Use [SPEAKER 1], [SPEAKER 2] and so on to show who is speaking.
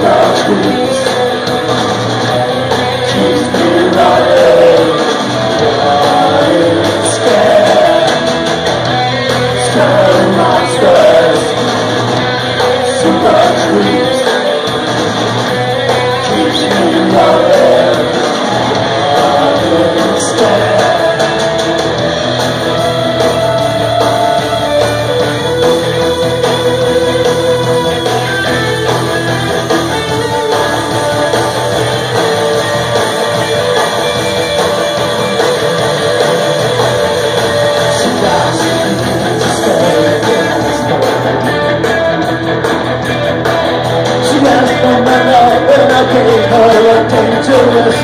[SPEAKER 1] fantástico. Deus.